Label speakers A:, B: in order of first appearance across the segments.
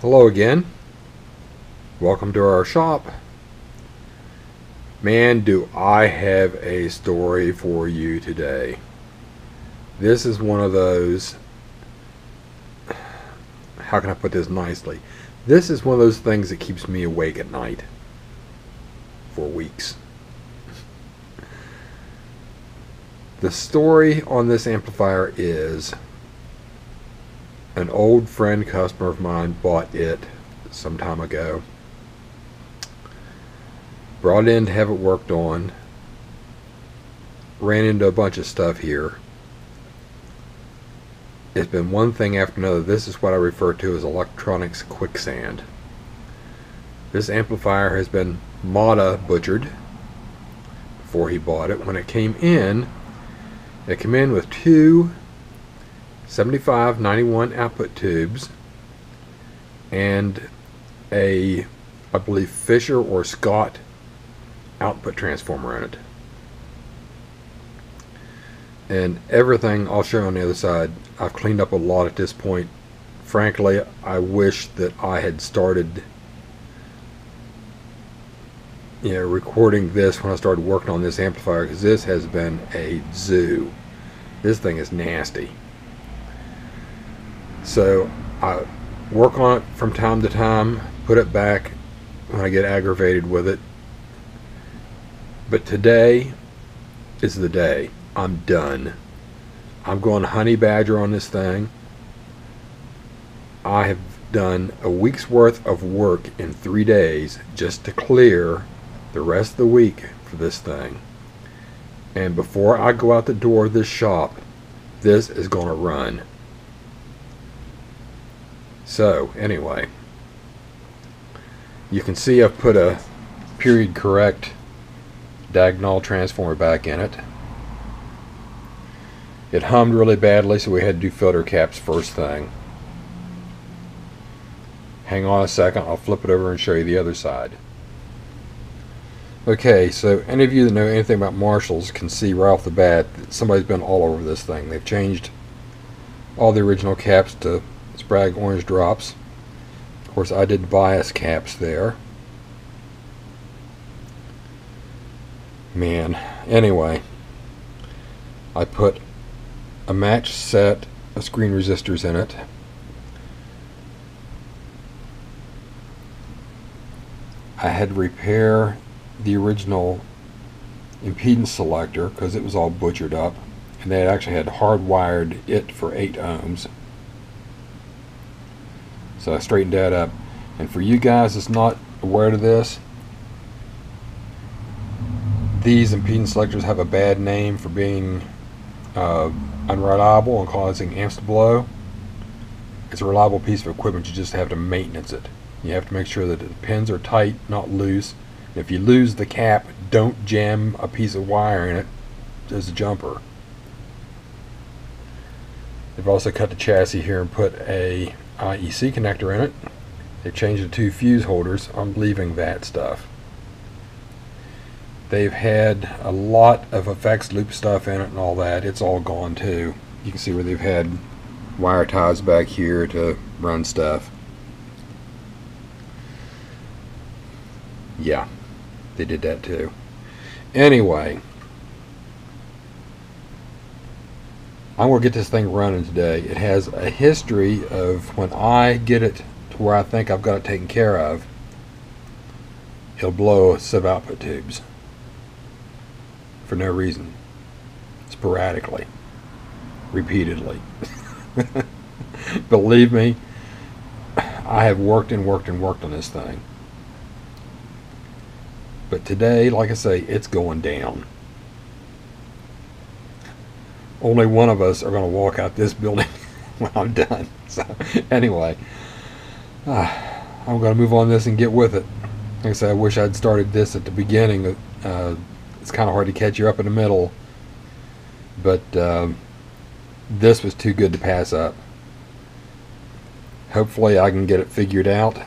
A: Hello again. Welcome to our shop. Man, do I have a story for you today. This is one of those. How can I put this nicely? This is one of those things that keeps me awake at night for weeks. The story on this amplifier is an old friend customer of mine bought it some time ago. Brought in to have it worked on. Ran into a bunch of stuff here. It's been one thing after another. This is what I refer to as electronics quicksand. This amplifier has been Mata butchered before he bought it. When it came in, it came in with two 7591 output tubes and a I believe Fisher or Scott output transformer in it. And everything I'll show on the other side I've cleaned up a lot at this point. Frankly I wish that I had started you know recording this when I started working on this amplifier because this has been a zoo. This thing is nasty. So I work on it from time to time, put it back when I get aggravated with it. But today is the day. I'm done. I'm going honey badger on this thing. I have done a week's worth of work in three days just to clear the rest of the week for this thing. And before I go out the door of this shop, this is going to run. So, anyway, you can see I've put a period correct Dagnall transformer back in it. It hummed really badly, so we had to do filter caps first thing. Hang on a second, I'll flip it over and show you the other side. Okay, so any of you that know anything about Marshalls can see right off the bat that somebody's been all over this thing. They've changed all the original caps to Sprague orange drops. Of course, I did bias caps there. Man, anyway, I put a match set of screen resistors in it. I had to repair the original impedance selector because it was all butchered up and they actually had hardwired it for 8 ohms so I straightened that up. And for you guys that's not aware of this, these impedance selectors have a bad name for being uh, unreliable and causing amps to blow. It's a reliable piece of equipment, you just have to maintenance it. You have to make sure that the pins are tight, not loose. If you lose the cap, don't jam a piece of wire in it as a jumper. They've also cut the chassis here and put a IEC connector in it. They've changed the two fuse holders. I'm leaving that stuff. They've had a lot of effects loop stuff in it and all that. It's all gone too. You can see where they've had wire ties back here to run stuff. Yeah, they did that too. Anyway, I'm going to get this thing running today. It has a history of when I get it to where I think I've got it taken care of, it'll blow sub output tubes for no reason, sporadically, repeatedly. Believe me, I have worked and worked and worked on this thing. But today, like I say, it's going down only one of us are going to walk out this building when I'm done. So, anyway, uh, I'm going to move on this and get with it. Like I said, I wish I'd started this at the beginning, uh, it's kind of hard to catch you up in the middle. But um, this was too good to pass up. Hopefully, I can get it figured out.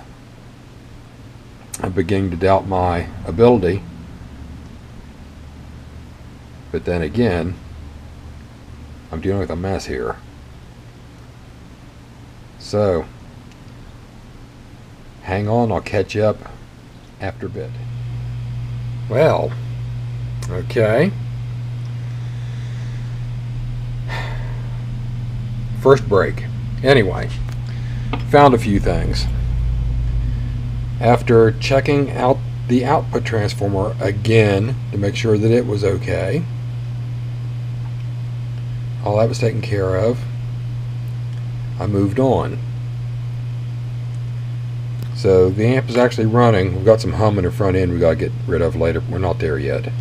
A: I'm beginning to doubt my ability. But then again, I'm dealing with a mess here. So, hang on, I'll catch up after a bit. Well, okay. First break. Anyway, found a few things. After checking out the output transformer again to make sure that it was okay, all that was taken care of, I moved on. So the amp is actually running. We've got some hum in the front end we got to get rid of later. We're not there yet.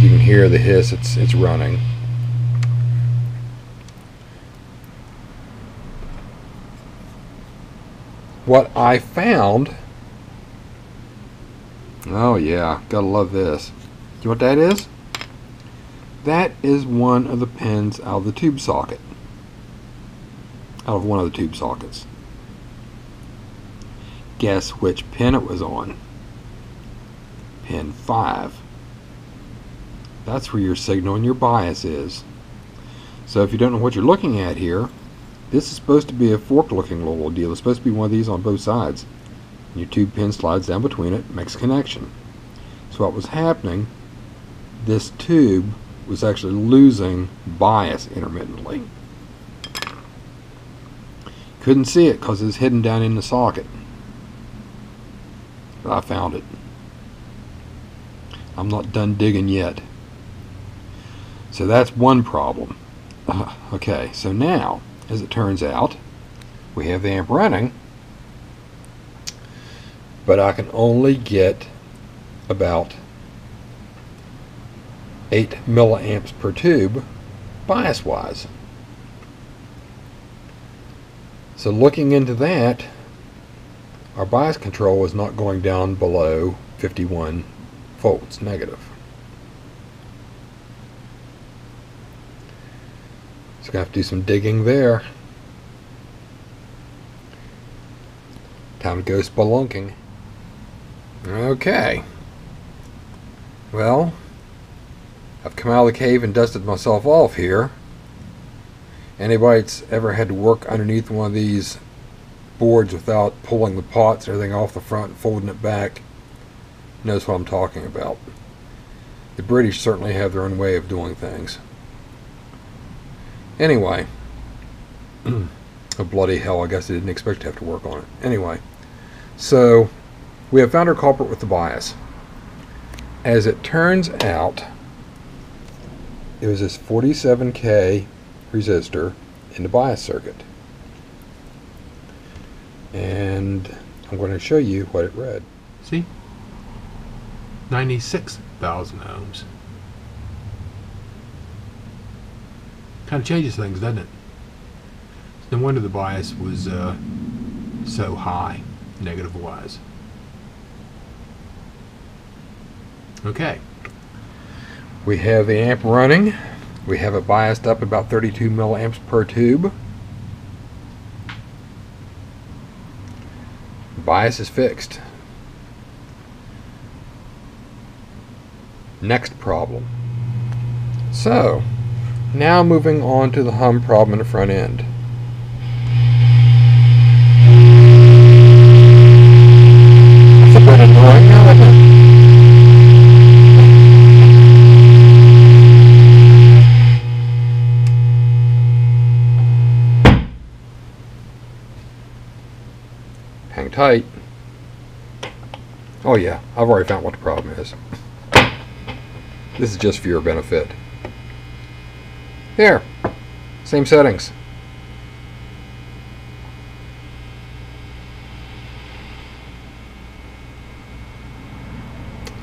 A: You can hear the hiss. It's, it's running. What I found... Oh yeah, gotta love this. You know what that is? That is one of the pins out of the tube socket. Out of one of the tube sockets. Guess which pin it was on? Pin 5. That's where your signal and your bias is. So if you don't know what you're looking at here, this is supposed to be a fork looking little deal. It's supposed to be one of these on both sides. Your tube pin slides down between it, makes a connection. So what was happening, this tube was actually losing bias intermittently. Couldn't see it because it's hidden down in the socket. But I found it. I'm not done digging yet. So that's one problem. Uh, okay, so now as it turns out. We have the amp running, but I can only get about 8 milliamps per tube bias wise. So looking into that, our bias control is not going down below 51 volts negative. So gonna have to do some digging there. Time to go spelunking. Okay. Well, I've come out of the cave and dusted myself off here. Anybody that's ever had to work underneath one of these boards without pulling the pots and everything off the front and folding it back knows what I'm talking about. The British certainly have their own way of doing things. Anyway. oh, bloody hell, I guess I didn't expect to have to work on it. Anyway. So, we have found our culprit with the bias. As it turns out, it was this 47K resistor in the bias circuit. And I'm going to show you what it read.
B: See? 96,000 ohms. Kind of changes things, doesn't it? No wonder the bias was uh, so high, negative wise. Okay.
A: We have the amp running. We have it biased up about 32 milliamps per tube. Bias is fixed. Next problem. So, now moving on to the hum problem in the front end. Hang tight. Oh yeah, I've already found what the problem is. This is just for your benefit. There. Same settings.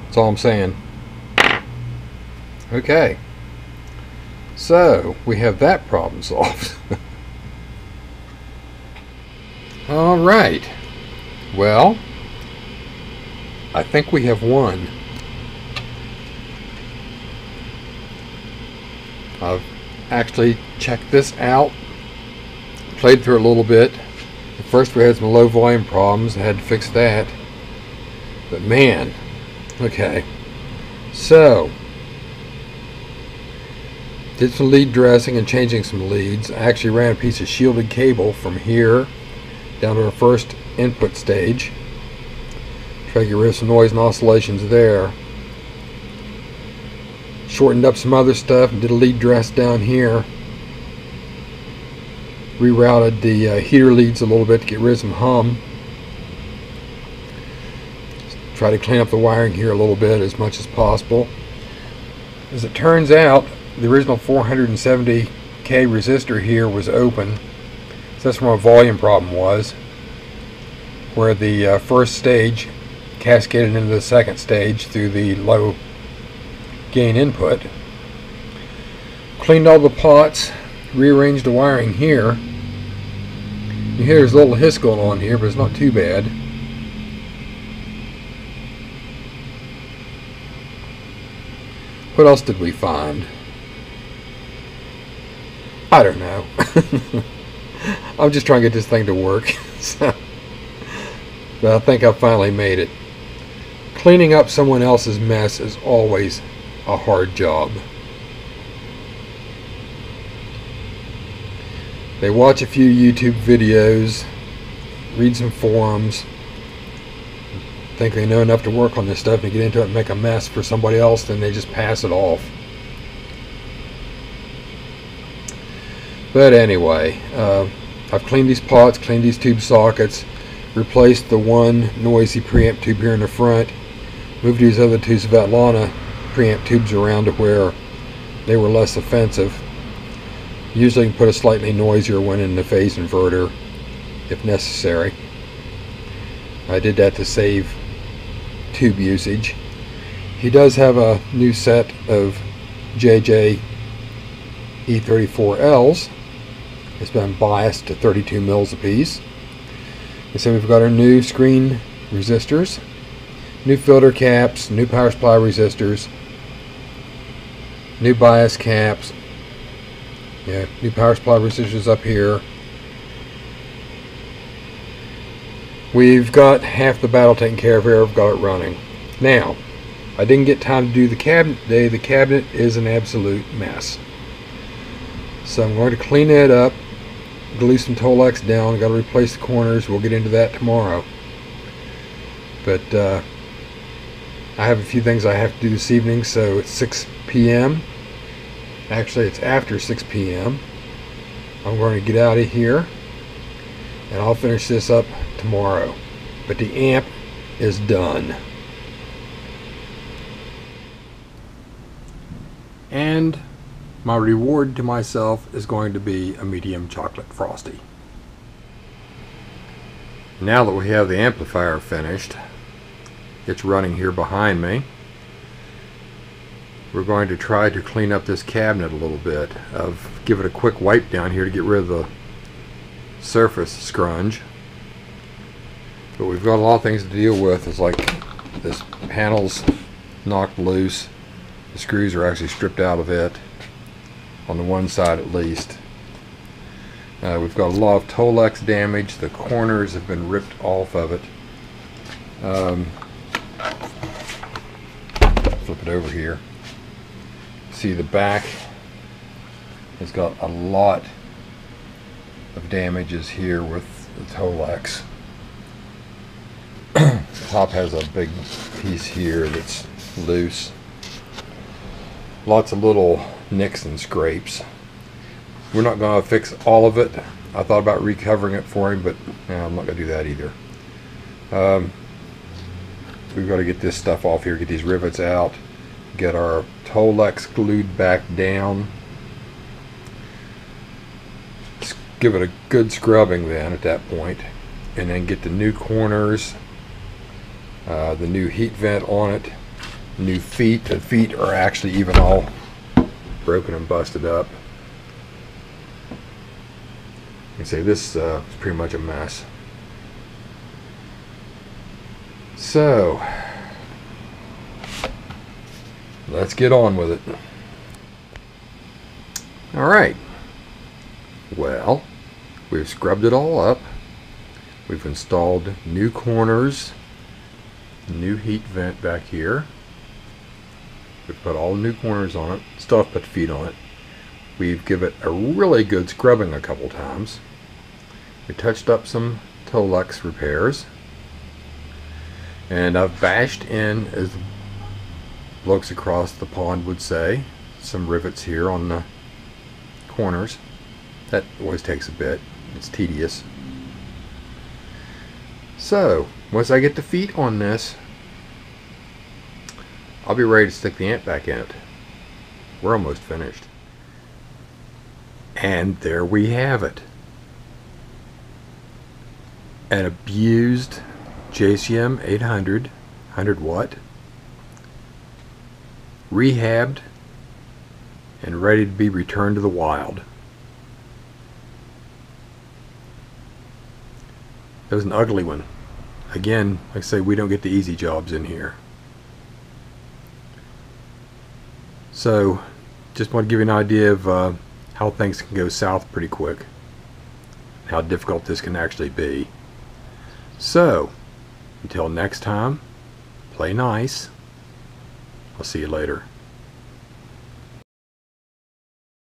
A: That's all I'm saying. Okay. So, we have that problem solved. Alright. Well, I think we have won. I've actually checked this out, played through a little bit. At first we had some low volume problems, I had to fix that. But man, okay. So, did some lead dressing and changing some leads. I actually ran a piece of shielded cable from here down to our first input stage. Try to get rid of some noise and oscillations there. Shortened up some other stuff and did a lead dress down here. Rerouted the uh, heater leads a little bit to get rid of some hum. Try to clean up the wiring here a little bit as much as possible. As it turns out, the original 470k resistor here was open. So that's where my volume problem was. Where the uh, first stage cascaded into the second stage through the low gain input. Cleaned all the pots, rearranged the wiring here. You hear there's a little hiss going on here, but it's not too bad. What else did we find? I don't know. I'm just trying to get this thing to work. but I think I finally made it. Cleaning up someone else's mess is always a hard job. They watch a few YouTube videos, read some forums, think they know enough to work on this stuff and get into it and make a mess for somebody else, then they just pass it off. But anyway, uh, I've cleaned these pots, cleaned these tube sockets, replaced the one noisy preamp tube here in the front, moved these other two Svetlana preamp tubes around to where they were less offensive. Usually put a slightly noisier one in the phase inverter if necessary. I did that to save tube usage. He does have a new set of JJ E34Ls. It's been biased to 32 mils apiece. And so we've got our new screen resistors, new filter caps, new power supply resistors, new bias caps, yeah, new power supply resistors up here. We've got half the battle taken care of here. I've got it running. Now, I didn't get time to do the cabinet today. The cabinet is an absolute mess. So I'm going to clean that up, glue some Tolex down. Got to replace the corners. We'll get into that tomorrow. But uh, I have a few things I have to do this evening. So it's 6 p.m. Actually, it's after 6 p.m. I'm going to get out of here and I'll finish this up tomorrow. But the amp is done. And my reward to myself is going to be a medium chocolate frosty. Now that we have the amplifier finished, it's running here behind me. We're going to try to clean up this cabinet a little bit. Of give it a quick wipe down here to get rid of the surface scrunge. But we've got a lot of things to deal with. It's like this panel's knocked loose. The screws are actually stripped out of it, on the one side at least. Uh, we've got a lot of Tolex damage. The corners have been ripped off of it. Um, it over here. See the back has got a lot of damages here with the Tolex. top has a big piece here that's loose. Lots of little nicks and scrapes. We're not going to fix all of it. I thought about recovering it for him, but I'm not going to do that either. Um, we've got to get this stuff off here, get these rivets out, get our Tolex glued back down. give it a good scrubbing then at that point and then get the new corners uh, the new heat vent on it new feet. The feet are actually even all broken and busted up. You can say this uh, is pretty much a mess. So let's get on with it All right. Well, we've scrubbed it all up. We've installed new corners, new heat vent back here. We've put all new corners on it. stuff have put feet on it. We've given it a really good scrubbing a couple times. We touched up some Tolex repairs. And I've bashed in, as blokes across the pond would say, some rivets here on the corners. That always takes a bit. It's tedious. So, once I get the feet on this, I'll be ready to stick the ant back in it. We're almost finished. And there we have it. An abused JCM 800, 100 watt, rehabbed, and ready to be returned to the wild. It was an ugly one. Again, like I say, we don't get the easy jobs in here. So, just want to give you an idea of uh, how things can go south pretty quick. How difficult this can actually be. So, until next time, play nice. I'll see you later.